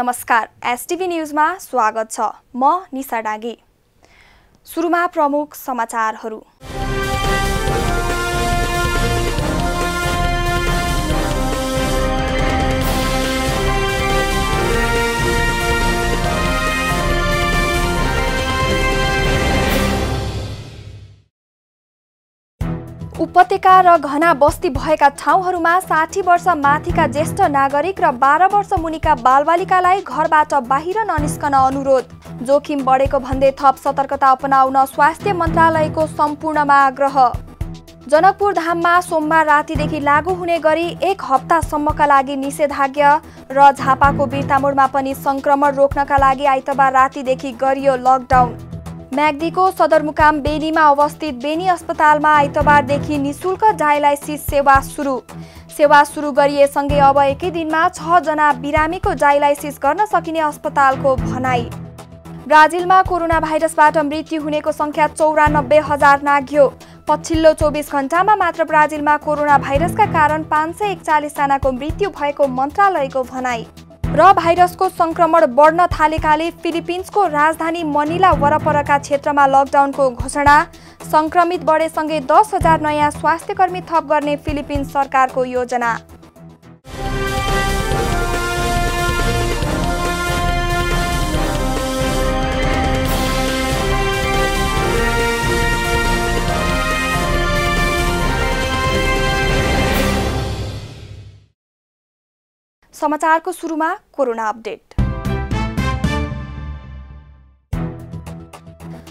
नमस्कार एसटिभी न्युजमा स्वागत छ। म निसा डागी। सुरुमा प्रमुख समाचारहरू। उपत्यका र घना बस्ती भएका ठाउँहरूमा साठी वर्ष माथिका ज्येष्ठ नागरिक र बाह्र वर्ष मुनिका बालबालिकालाई घरबाट बाहिर ननिस्कन अनुरोध। जोखिम बढेको भन्दै थप सतर्कता अपनाउन स्वास्थ्य मन्त्रालयको सम्पूर्णमा आग्रह। जनकपुर धाममा सोमबार रातिदेखि लागू हुने गरी एक हप्तासम्मका लागि निषेधाज्ञा र झापाको बिर्तामोडमा पनि सङ्क्रमण रोक्नका लागि आइतबार रातिदेखि गरियो लकडाउन। म्याग्दीको सदरमुकाम बेनीमा अवस्थित बेनी अस्पतालमा आइतबारदेखि निशुल्क डायलाइसिस सेवा सुरु। सेवा सुरु गरिएसँगै अब एकै दिनमा छजना बिरामीको डायलाइसिस गर्न सकिने अस्पतालको भनाई। ब्राजिलमा कोरोना भाइरसबाट मृत्यु हुनेको सङ्ख्या चौरानब्बे हजार नाघ्यो पछिल्लो चौबिस घन्टामा मात्र ब्राजिलमा कोरोना भाइरसका कारण पाँच सय एकचालिसजनाको मृत्यु भएको मन्त्रालयको भनाई। र भाइरसको सङ्क्रमण बढ्न थालेकाले फिलिपिन्सको राजधानी मनिला वरपरका क्षेत्रमा लकडाउनको घोषणा। सङ्क्रमित बढेसँगै दस हजार नयाँ स्वास्थ्यकर्मी थप गर्ने फिलिपिन्स सरकारको योजना। समाचारको सुरुमा कोरोना अपडेट।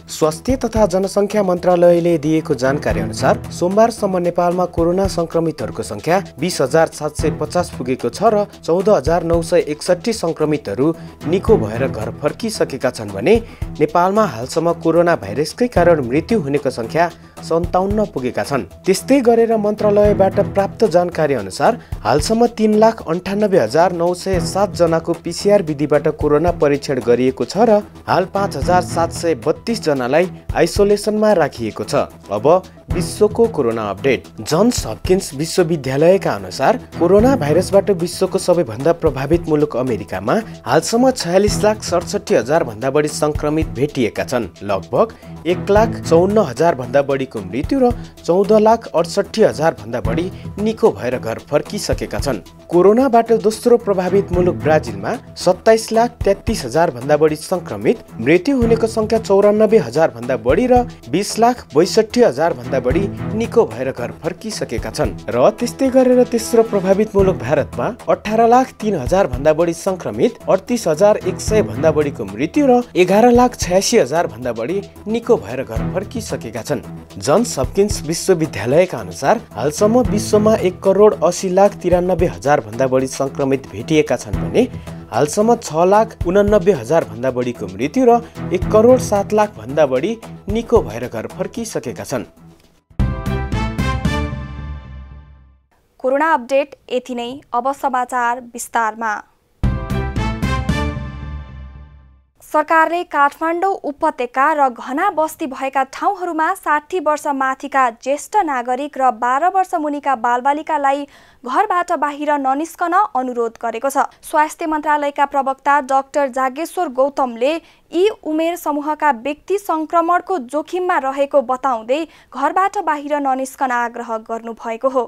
स्वास्थ्य तथा जनसङ्ख्या मन्त्रालयले दिएको जानकारी अनुसार सोमबारसम्म नेपालमा कोरोना सङ्क्रमितहरूको सङ्ख्या बिस हजार सात सय पचास पुगेको छ र चौध हजार नौ सय एकसट्ठी सङ्क्रमितहरू निको भएर घर फर्किसकेका छन् भने नेपालमा हालसम्म कोरोना भाइरसकै कारण मृत्यु हुनेको सङ्ख्या सन्ताउन्न पुगेका छन्। त्यस्तै गरेर मन्त्रालयबाट प्राप्त जानकारी अनुसार हालसम्म तिन लाख अन्ठानब्बे हजार नौ सय सातजनाको पिसिआर विधिबाट कोरोना परीक्षण गरिएको छ र हाल पाँच हजार सात सय बत्तिस जनालाई आइसोलेसनमा राखिएको छ। अब विश्वको कोरोना अपडेट। जन्स हपकिन्स विश्वविद्यालयका अनुसार कोरोना भाइरसबाट विश्वको सबैभन्दा प्रभावित मुलुक अमेरिकामा हालसम्म छयालिस लाख सडसठी हजार भन्दा बढी सङ्क्रमित भेटिएका छन्। लगभग एक लाख चौन्न हजार भन्दा बढीको मृत्यु र चौध लाख अडसठी हजार भन्दा बढी निको भएर घर फर्किसकेका छन्। कोरोनाबाट दोस्रो प्रभावित मुलुक ब्राजिलमा सत्ताइस लाख तेत्तिस हजार भन्दा बढी सङ्क्रमित मृत्यु हुनेको सङ्ख्या चौरानब्बे हजार भन्दा बढी र बिस लाख बैसठी हजार भन्दा बढी निको भएर घर फर्किसकेका छन्। र त्यस्तै गरेर तेस्रो प्रभावित मुलुक भारतमा अठार लाख तिन हजार भन्दा बढी संक्रमित अडतिस हजार एक सय भन्दा बढीको मृत्यु र एघार लाख छयासी हजार भन्दा बढी निको भएर घर फर्किसकेका छन्। जन्स हपकिन्स विश्वविद्यालयका अनुसार हालसम्म विश्वमा एक करोड असी लाख तिरानब्बे हजार भन्दा बढी संक्रमित भेटिएका छन् भने हालसम्म छ लाख उनानब्बे हजार भन्दा बढीको मृत्यु र एक करोड सात लाख भन्दा बढी निको भएर घर फर्किसकेका छन्। कोरोना अपडेट यति नै। अब समाचार विस्तारमा। सरकारले काठमाडौँ उपत्यका र घना बस्ती भएका ठाउँहरूमा साठी वर्ष माथिका ज्येष्ठ नागरिक र बाह्र वर्ष मुनिका बालबालिकालाई घरबाट बाहिर ननिस्कन अनुरोध गरेको छ। स्वास्थ्य मन्त्रालयका प्रवक्ता डाक्टर जागेश्वर गौतमले यी उमेर समूहका व्यक्ति सङ्क्रमणको जोखिममा रहेको बताउँदै घरबाट बाहिर ननिस्कन आग्रह गर्नुभएको हो।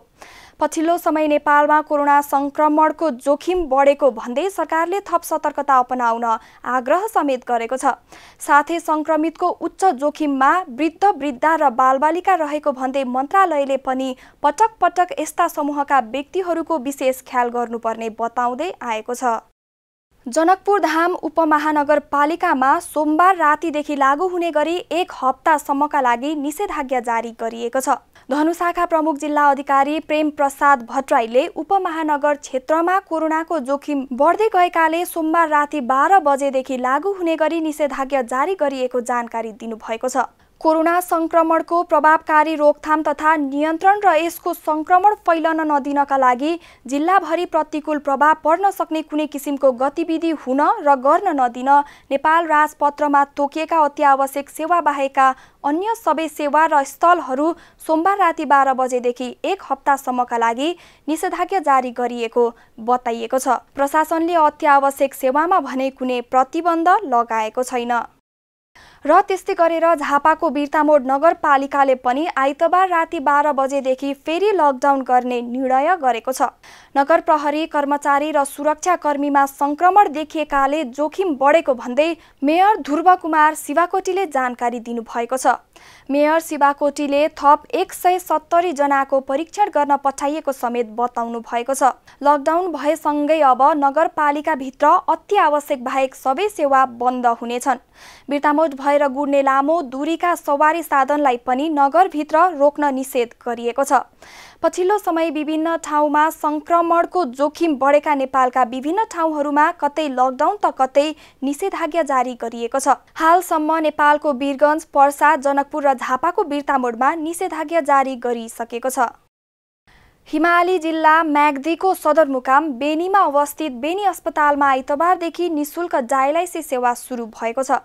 पछिल्लो समय नेपालमा कोरोना सङ्क्रमणको जोखिम बढेको भन्दै सरकारले थप सतर्कता अपनाउन आग्रह समेत गरेको छ। साथै सङ्क्रमितको उच्च जोखिममा वृद्ध वृद्धा र बालबालिका रहेको भन्दै मन्त्रालयले पनि पटक पटक यस्ता समूहका व्यक्तिहरूको विशेष ख्याल गर्नुपर्ने बताउँदै आएको छ। जनकपुर धाम उपमहानगरपालिकामा सोमबार रातिदेखि लागू हुने गरी एक हप्तासम्मका लागि निषेधाज्ञा जारी गरिएको छ। धनुषाखा प्रमुख जिल्ला अधिकारी प्रेम प्रसाद भट्टराईले उपमहानगर क्षेत्रमा कोरोनाको जोखिम बढ्दै गएकाले सोमबार राति बाह्र बजेदेखि लागू हुने गरी निषेधाज्ञा जारी गरिएको जानकारी दिनुभएको छ। कोरोना संक्रमणको प्रभावकारी रोकथाम तथा नियन्त्रण र यसको संक्रमण फैलन नदिनका लागि जिल्लाभरि प्रतिकूल प्रभाव पर्न सक्ने कुनै किसिमको गतिविधि हुन र गर्न नदिन नेपाल राजपत्रमा तोकिएका अत्यावश्यक सेवा बाहेकका अन्य सबै सेवा र स्थलहरू सोमबार राति बाह्र बजेदेखि एक हप्तासम्मका लागि निषेधाज्ञा जारी गरिएको बताइएको छ। प्रशासनले अत्यावश्यक सेवामा भने कुनै प्रतिबन्ध लगाएको छैन। र त्यस्तै गरेर झापाको बिर्तामोड नगरपालिकाले पनि आइतबार राति बाह्र बजेदेखि फेरि लकडाउन गर्ने निर्णय गरेको छ। नगर प्रहरी कर्मचारी र सुरक्षाकर्मीमा संक्रमण देखिएकाले जोखिम बढेको भन्दै मेयर ध्रुव कुमार शिवाकोटीले जानकारी दिनुभएको छ। मेयर शिवाकोटीले थप एक सय सत्तरी जनाको परीक्षण गर्न पठाइएको समेत बताउनु भएको छ। लकडाउन भएसँगै अब नगरपालिकाभित्र अति आवश्यक बाहेक सबै सेवा बन्द हुनेछन्। बिर्तामोड भएर गुड्ने लामो दूरीका सवारी साधनलाई पनि नगरभित्र रोक्न निषेध गरिएको छ। पछिल्लो समय विभिन्न ठाउँमा संक्रमणको जोखिम बढेका नेपालका विभिन्न ठाउँहरूमा कतै लकडाउन त कतै निषेधाज्ञा जारी गरिएको छ। हालसम्म नेपालको वीरगञ्ज पर्सा जनकपुर र झापाको बिर्तामोडमा निषेधाज्ञा जारी गरिसकेको छ। हिमाली जिल्ला म्याग्दीको सदरमुकाम बेनीमा अवस्थित बेनी अस्पतालमा आइतबारदेखि निशुल्क डायलाइसिस सेवा सुरु भएको छ।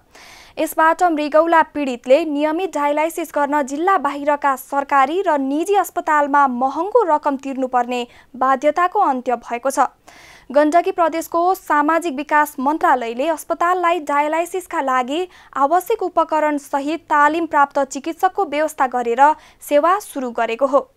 यसबाट मृगौला पीडितले नियमित डायलाइसिस गर्न जिल्ला बाहिरका सरकारी र निजी अस्पतालमा महँगो रकम तिर्नुपर्ने बाध्यताको अन्त्य भएको छ। गण्डकी प्रदेशको सामाजिक विकास मन्त्रालयले अस्पताललाई डायलाइसिसका लागि आवश्यक उपकरण सहित तालिम प्राप्त चिकित्सकको व्यवस्था गरेर सेवा सुरु गरेको हो।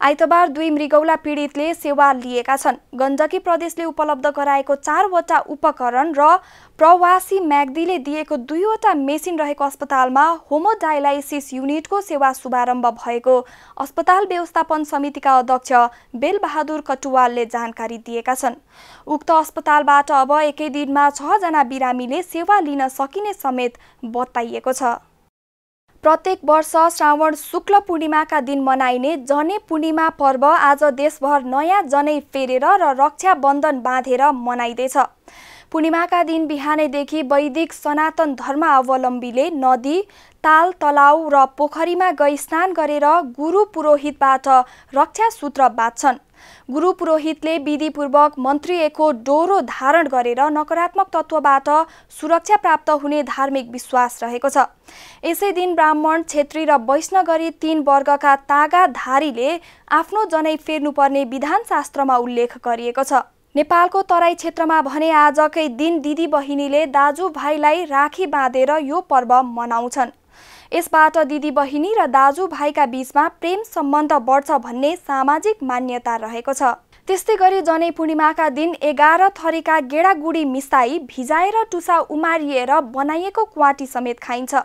आइतबार दुई मृगौला पीडितले सेवा लिएका छन्। गण्डकी प्रदेशले उपलब्ध गराएको चारवटा उपकरण र प्रवासी म्याग्दीले दिएको दुईवटा मेसिन रहेको अस्पतालमा होमोडायलाइसिस युनिटको सेवा शुभारम्भ भएको अस्पताल व्यवस्थापन समितिका अध्यक्ष बेलबहादुर कटुवालले जानकारी दिएका छन्। उक्त अस्पतालबाट अब एकै दिनमा छजना बिरामीले सेवा लिन सकिने समेत बताइएको छ। प्रत्येक वर्ष श्रावण शुक्ल पूर्णिमाका दिन मनाइने जने पूर्णिमा पर्व आज देशभर नयाँ जनै फेरेर र रक्षाबन्धन बाँधेर मनाइँदैछ। पूर्णिमाका दिन बिहानैदेखि वैदिक सनातन धर्मावलम्बीले नदी ताल तलाउ र पोखरीमा गई स्नान गरेर गुरु पुरोहितबाट रक्षा सूत्र बाँच्छन्। गुरु पुरोहितले विधिपूर्वक मन्त्रिएको डोरो धारण गरेर नकारात्मक तत्त्वबाट सुरक्षा प्राप्त हुने धार्मिक विश्वास रहेको छ। यसै दिन ब्राह्मण छेत्री र वैष्णव गरी तीन वर्गका तागाधारीले आफ्नो जनै फेर्नुपर्ने विधान शास्त्रमा उल्लेख गरिएको छ। नेपालको तराई क्षेत्रमा भने आजकै दिन दिदी बहिनीले दाजुभाइलाई राखी बाँधेर यो पर्व मनाउँछन्। यसबाट दिदीबहिनी र दाजुभाइका बीचमा प्रेम सम्बन्ध बढ्छ भन्ने सामाजिक मान्यता रहेको छ। त्यस्तै गरी जनै पूर्णिमाका दिन एघार थरीका गेडागुडी मिसाई भिजाएर टुसा उमारिएर बनाइएको क्वाटी समेत खाइन्छ।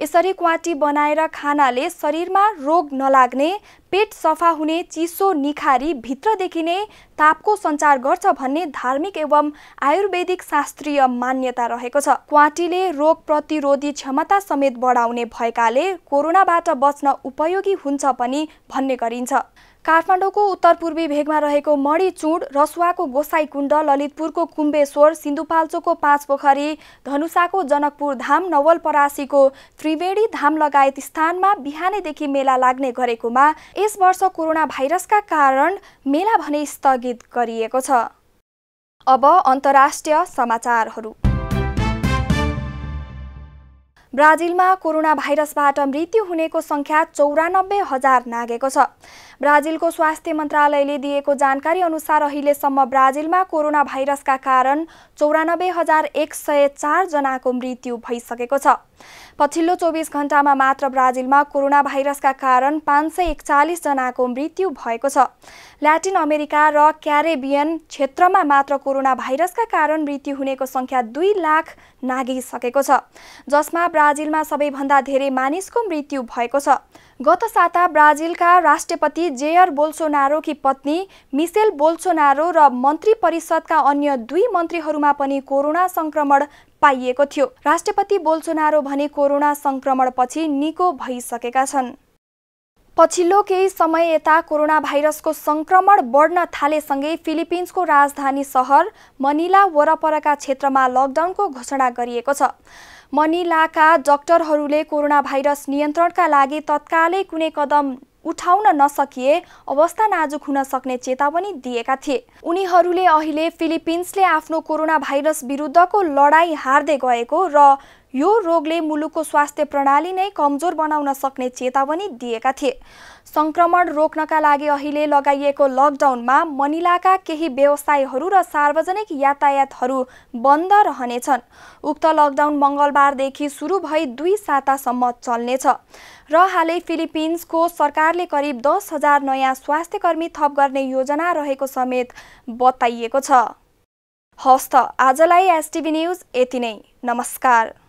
यसरी क्वाटी बनाएर खानाले शरीरमा रोग नलाग्ने पेट सफा हुने चिसो निखारी भित्रदेखि नै तापको सञ्चार गर्छ भन्ने धार्मिक एवं आयुर्वेदिक शास्त्रीय मान्यता रहेको छ। क्वाटीले रोग प्रतिरोधी क्षमता समेत बढाउने भएकाले कोरोनाबाट बच्न उपयोगी हुन्छ पनि भन्ने गरिन्छ। काठमाडौँको उत्तर पूर्वी भेगमा रहेको मणिचुड रसुवाको गोसाईकुण्ड ललितपुरको कुम्बेश्वर सिन्धुपाल्चोकको पाँच पोखरी धनुषाको जनकपुर धाम नवलपरासीको त्रिवेणी धाम लगायत स्थानमा बिहानैदेखि मेला लाग्ने गरेकोमा यस वर्ष कोरोना भाइरसका कारण मेला भने स्थगित गरिएको छ। अब अन्तर्राष्ट्रिय समाचारहरू। ब्राजिलमा कोरोना भाइरसबाट मृत्यु हुनेको सङ्ख्या चौरानब्बे हजार नागेको छ। ब्राजिलको स्वास्थ्य मन्त्रालयले दिएको जानकारी अनुसार अहिलेसम्म ब्राजिलमा कोरोना भाइरसका कारण चौरानब्बे हजार एक सय चारजनाको मृत्यु भइसकेको छ। पछिल्लो चौबिस घण्टामा मात्र ब्राजिलमा कोरोना भाइरसका कारण पाँच सय एकचालिसजनाको मृत्यु भएको छ। ल्याटिन अमेरिका र क्यारेबियन क्षेत्रमा मात्र कोरोना भाइरसका कारण मृत्यु हुनेको सङ्ख्या दुई लाख नागिसकेको छ जसमा ब्राजिलमा सबैभन्दा धेरै मानिसको मृत्यु भएको छ। गत साता ब्राजिलका राष्ट्रपति जेयर बोल्सोनारोकी पत्नी मिसेल बोल्सोनारो र मन्त्री परिषदका अन्य दुई मन्त्रीहरूमा पनि कोरोना संक्रमण पाइएको थियो। राष्ट्रपति बोल्सोनारो भने कोरोना संक्रमणपछि निको भइसकेका छन्। पछिल्लो केही समय यता कोरोना भाइरसको संक्रमण बढ्न थालेसँगै फिलिपिन्सको राजधानी सहर मनिला वरपरका क्षेत्रमा लकडाउनको घोषणा गरिएको छ। मनिलाका डाक्टरहरूले कोरोना भाइरस नियन्त्रणका लागि तत्कालै कुनै कदम उठाउन नसकिए अवस्था नाजुक हुन सक्ने चेतावनी दिएका थिए। उनीहरूले अहिले फिलिपिन्सले आफ्नो कोरोना भाइरस विरुद्धको लडाईँ हार्दै गएको र यो रोगले मुलुकको स्वास्थ्य प्रणाली नै कमजोर बनाउन सक्ने चेतावनी दिएका थिए। सङ्क्रमण रोक्नका लागि अहिले लगाइएको लकडाउनमा मनिलाका केही व्यवसायहरू र सार्वजनिक यातायातहरू बन्द रहनेछन्। उक्त लकडाउन मङ्गलबारदेखि सुरु भई दुई सातासम्म चल्नेछ र हालै फिलिपिन्सको सरकारले करिब दस हजार नयाँ स्वास्थ्य कर्मी थप गर्ने योजना रहेको समेत बताइएको छ। हस्त आजलाई एसटिभी न्युज यति नै। नमस्कार।